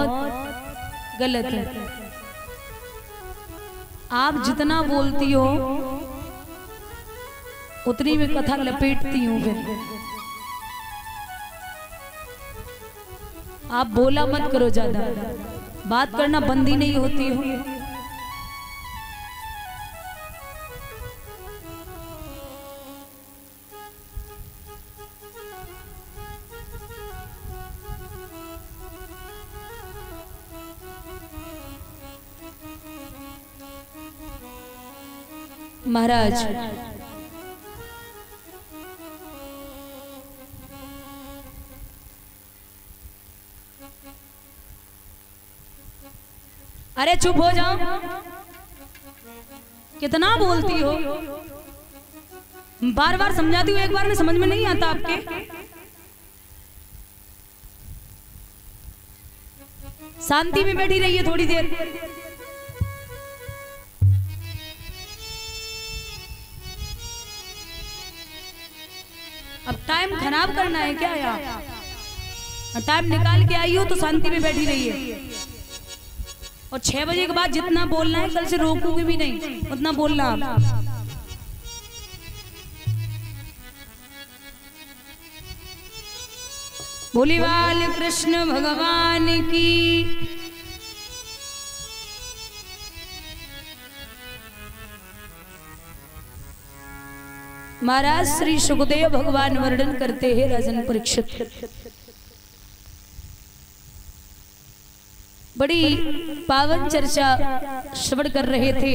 बहुत गलत है। आप जितना बोलती हो, उतनी में कथा लपेटती हूँ फिर। आप बोला मत करो ज़्यादा। बात करना बंदी नहीं होती हो। महाराज। अरे चुप हो जाओ। कितना बोलती हो? बार बार समझाती हूँ, एक बार में समझ में नहीं आता आपके। शांति में बैठी रहिए थोड़ी देर। अब टाइम खराब करना है क्या यार? टाइम निकाल के आई हो तो शांति में बैठी रही है और छह बजे के बाद जितना बोलना है, कल से रोकूँगी भी नहीं, उतना बोलना आप। बोली बाल कृष्ण भगवान की महाराज, श्री सुखदेव भगवान वर्णन करते हैं राजन परीक्षित। बड़ी पावन चर्चा श्रवण कर रहे थे।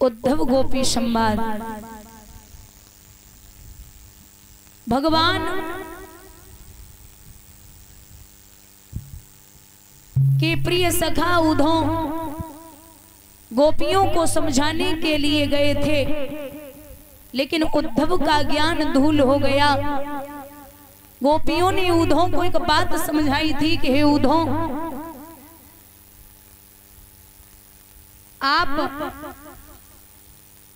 उद्धव गोपी संवाद भगवान के प्रिय सखा उधो गोपियों को समझाने के लिए गए थे। लेकिन उद्धव का ज्ञान धूल हो गया। गोपियों ने उधों को एक बात समझाई थी कि हे उधों आप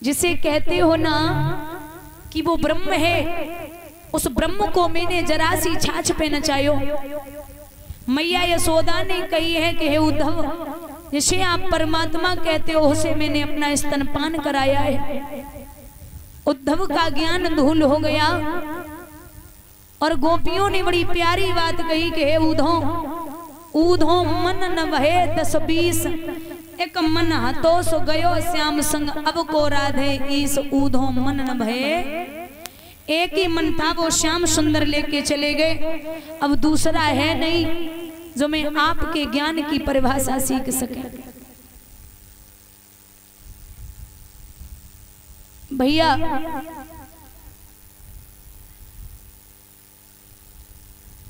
जिसे कहते हो ना कि वो ब्रह्म है, उस ब्रह्म को मैंने जरा सी छाछ पे नचायो। मैया यशोदा ने कही है कि हे उद्धव जिसे आप परमात्मा कहते हो, उसे मैंने अपना स्तनपान कराया है। उद्धव का ज्ञान धूल हो गया। और गोपियों ने बड़ी प्यारी बात कही कि हे ऊधो ऊधो मन न वहे दस बीस। एक मन हाथों सो गयो श्याम संग, अब को राधे ईस ऊधो मन न भये। एक ही मन था वो श्याम सुंदर लेके चले गए। अब दूसरा है नहीं, जो मैं आपके ज्ञान की परिभाषा सीख सके। भैया।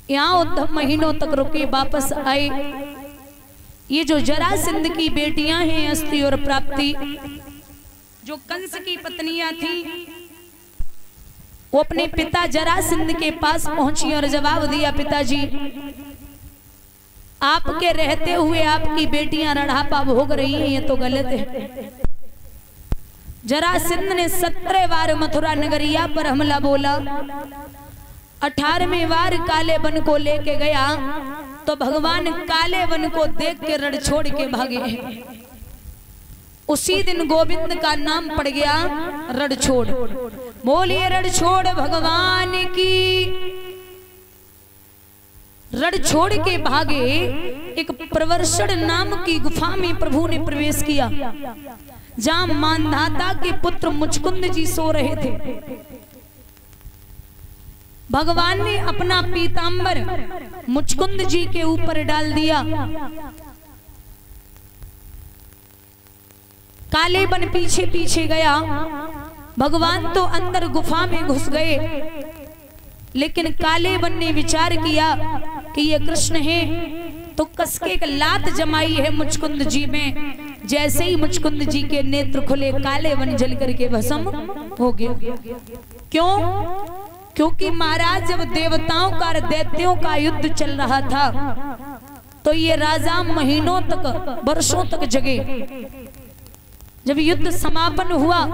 यहाँ महीनों तक रुके, वापस आए। ये जो जरा सिंध की बेटियाँ हैं, अस्थि और प्राप्ति, जो कंस की पत्नियाँ थी, वो अपने पिता जरा सिंध के पास पहुँची और जवाब दिया, पिताजी, आपके रहते हुए आपकी बेटियाँ रढ़ापा भोग रही हैं, ये तो गलत है। जरासिंध ने सत्रह बार मथुरा नगरिया पर हमला बोला। अठारहवें बार काले वन को लेके गया तो भगवान काले वन को देख के रड़ छोड़ के भागे। उसी दिन गोविंद का नाम पड़ गया रड़ छोड़। बोलिए रड़ छोड़ भगवान की। रड़ छोड़ के भागे, एक प्रवर्षण नाम की गुफा में प्रभु ने प्रवेश किया। जहाँ मानधाता के पुत्र मुचकुंद जी सो रहे थे। भगवान ने अपना पीतांबर मुचकुंद जी के ऊपर डाल दिया। काले बन पीछे पीछे गया। भगवान तो अंदर गुफा में घुस गए। लेकिन काले बन ने विचार किया कि ये कृष्ण है। तो कसके एक लात जमाई है मुचकुंद जी में। जैसे ही मुचकुंद जी के नेत्र खुले, काले वन जल करके भस्म हो गया। क्यों? क्योंकि महाराज जब देवताओं का दैत्यों का युद्ध चल रहा था तो ये राजा महीनों तक, वर्षों तक जगे। जब युद्ध समापन हुआ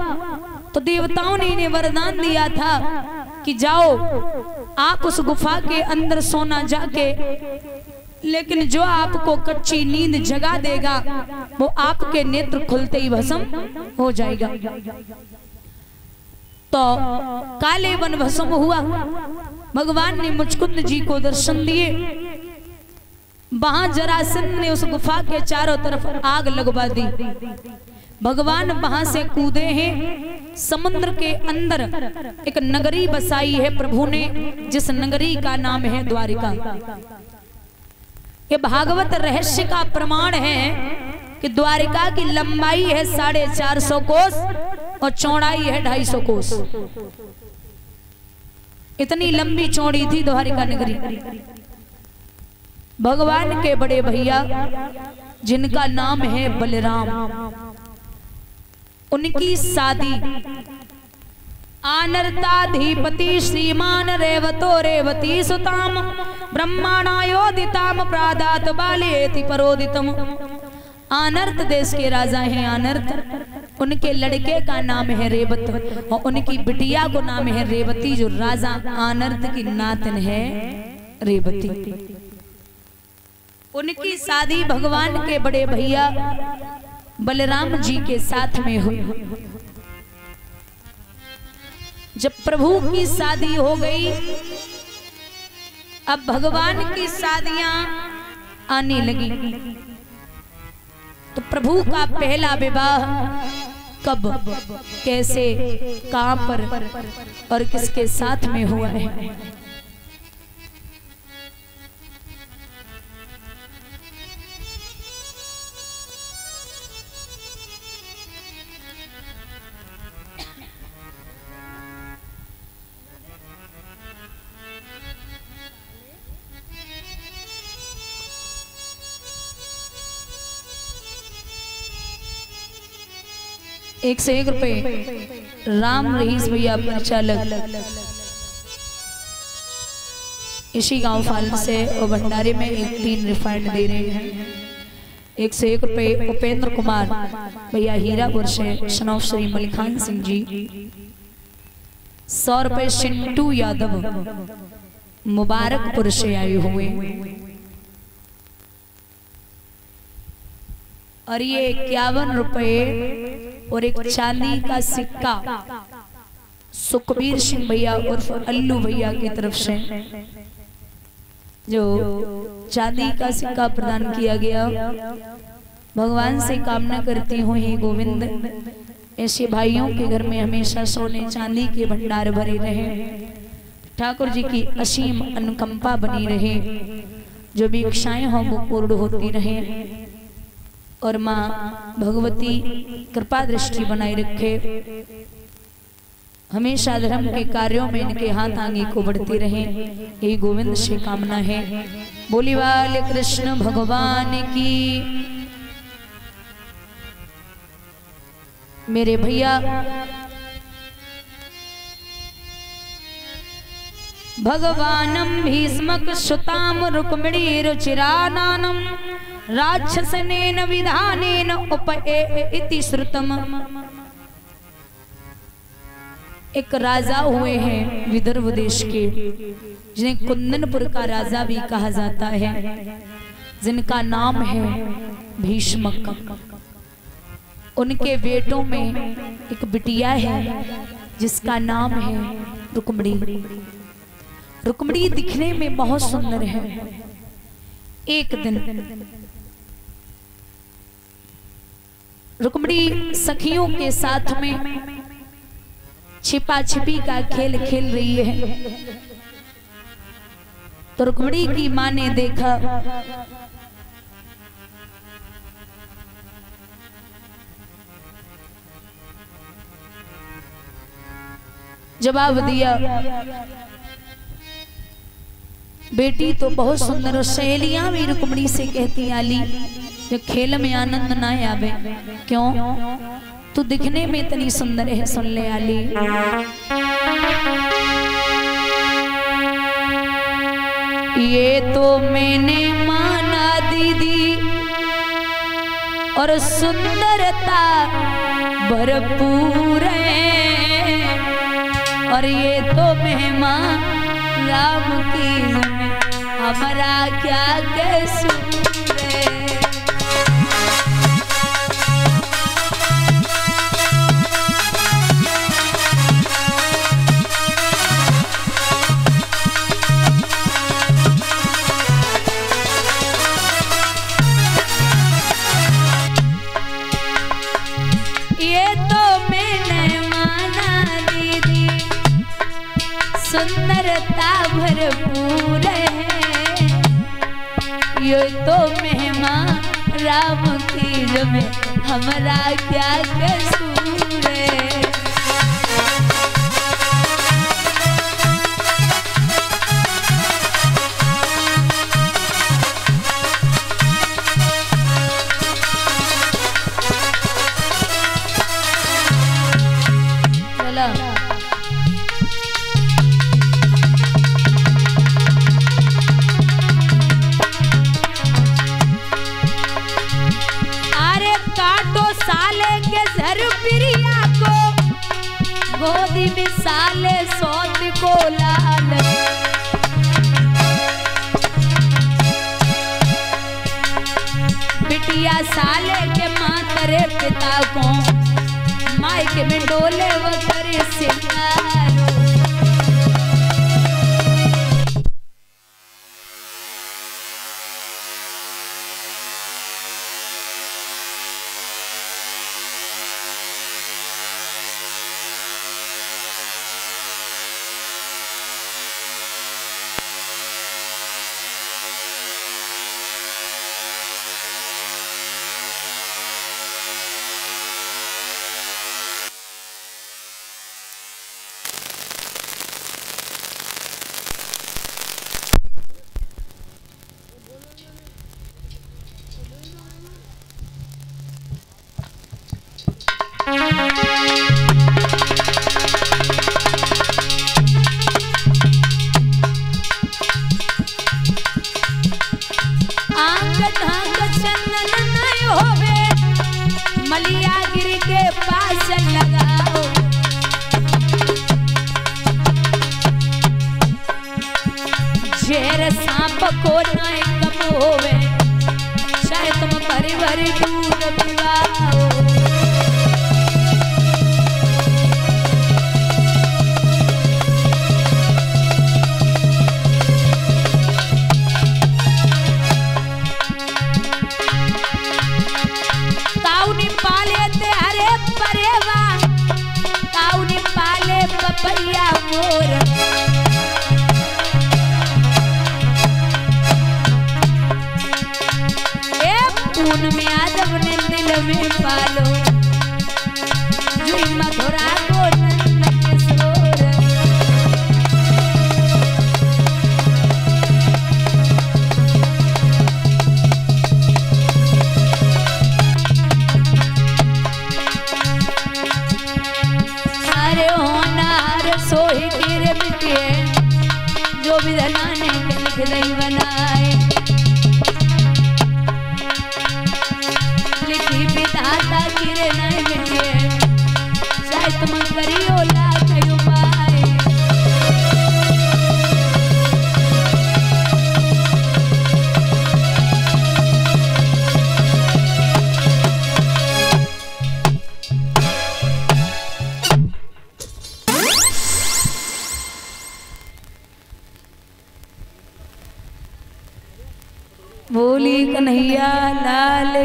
तो देवताओं ने इन्हें वरदान दिया था कि जाओ, आप उस गुफा के अंदर सोना जाके लेकिन जो आपको कच्ची नींद जगा देगा, वो आपके नेत्र खुलते ही भस्म हो जाएगा। तो काले वन भस्म हुआ। भगवान ने मुचकुंद जी को दर्शन दिए। वहाँ जरासन ने उस गुफा के चारों तरफ़ आग लगवा दी। भगवान वहाँ से कूदे हैं। समुद्र के अंदर एक नगरी बसाई है प्रभु ने, जिस नगरी का नाम है द्वारिका। ये भागवत रहस्य का प्रमाण है कि द्वारिका की लंबाई है साढ़े चार सौ कोस और चौड़ाई है ढाई सौ कोस। इतनी लंबी चौड़ी थी द्वारिका नगरी। भगवान के बड़े भैया, जिनका नाम है बलराम, उनकी शादी आनर्ताधिपति श्रीमान रेवतो रेवती सुताम, ब्रह्माणायोदिताम प्रादात बालेति परोदितम। आनर्त देश के राजा हैं आनर्त। उनके लड़के का नाम है रेवत और उनकी बिटिया को नाम है रेवती, जो राजा आनर्त की नातन है रेवती। उनकी शादी भगवान के बड़े भैया बलराम जी के साथ में हुई। जब प्रभु की शादी हो गई, अब भगवान की शादियाँ आने लगी। तो प्रभु का पहला विवाह कब, कैसे, कहाँ पर और किसके साथ में हुआ है? एक से एक रुपए। राम रहीस भैया परिचालक इसी गाँव फाल से और भंडारे में एक तीन रिफाइंड दे रहे हैं। एक से एक रुपए उपेंद्र कुमार भैया हीरापुर से सनौफ श्री मलिकान सिंह जी। सौ रुपए सिंटू यादव मुबारकपुर से आए हुए। और ये इक्यावन रुपए और एक चांदी का सिक्का। सुखबीर सिंह भैया उर्फ़ अल्लू भैया की तरफ़ से, जो चांदी का सिक्का प्रदान किया गया। भगवान से कामना करती हूँ, हे गोविंद, ऐसे भाइयों के घर में हमेशा सोने चांदी के भंडार भरे रहे। ठाकुर जी की असीम अनुकंपा बनी रहे। जो भी इच्छाएँ हों वो पूर्ण होती रहे। और माँ भगवती कृपा दृष्टि बनाए रखे। हमेशा धर्म के कार्यों में इनके हाथ आगे को बढ़ते रहे। यही गोविंद से कामना है। बोली वाले कृष्ण भगवान की। मेरे भैया भगवानम भीष्मक सुताम रुक्मिणी रुचिरानानम। राक्षसनेन विधानेन उपए इति श्रुतम। एक राजा हुए हैं विदर्भ देश के, जिन्हें कुंदनपुर का राजा भी कहा जाता है, जिनका नाम है भीष्मक। उनके बेटों में एक बिटिया है, जिसका नाम है रुक्मणी। रुक्मणी दिखने में बहुत सुंदर है। एक दिन रुक्मणी सखियों के साथ में छिपा छिपी का खेल खेल रही है। तो रुक्मणी की माँ ने देखा, जवाब दिया बेटी तो बहुत सुंदर और सहेलियाँ भी रुक्मणी से कहती आली जो खेल में आनंद ना आवे, क्यों? तू दिखने में इतनी सुंदर है, सुन ले आली ये तो मैंने माना, दीदी, और सुंदरता भरपूर है। और ये तो मेहमान राम की। हमारा क्या कसूर ये तो मेहमान राम की जमे हमारा क्या कसूर? को बिटिया साले के मातरे पिता को माइक में डोले वो करे गिर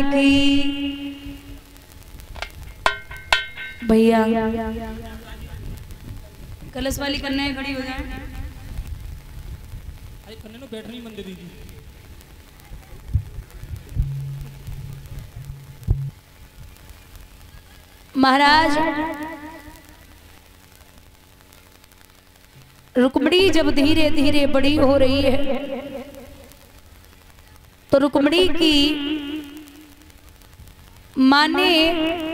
की। भैया। कलश वाली कन्या खड़ी हो जाए। अरे कन्ने नो बैठ नहीं मंदिर महाराज। रुक्मणी जब धीरे धीरे बड़ी हो रही है तो रुक्मणी की माँ ने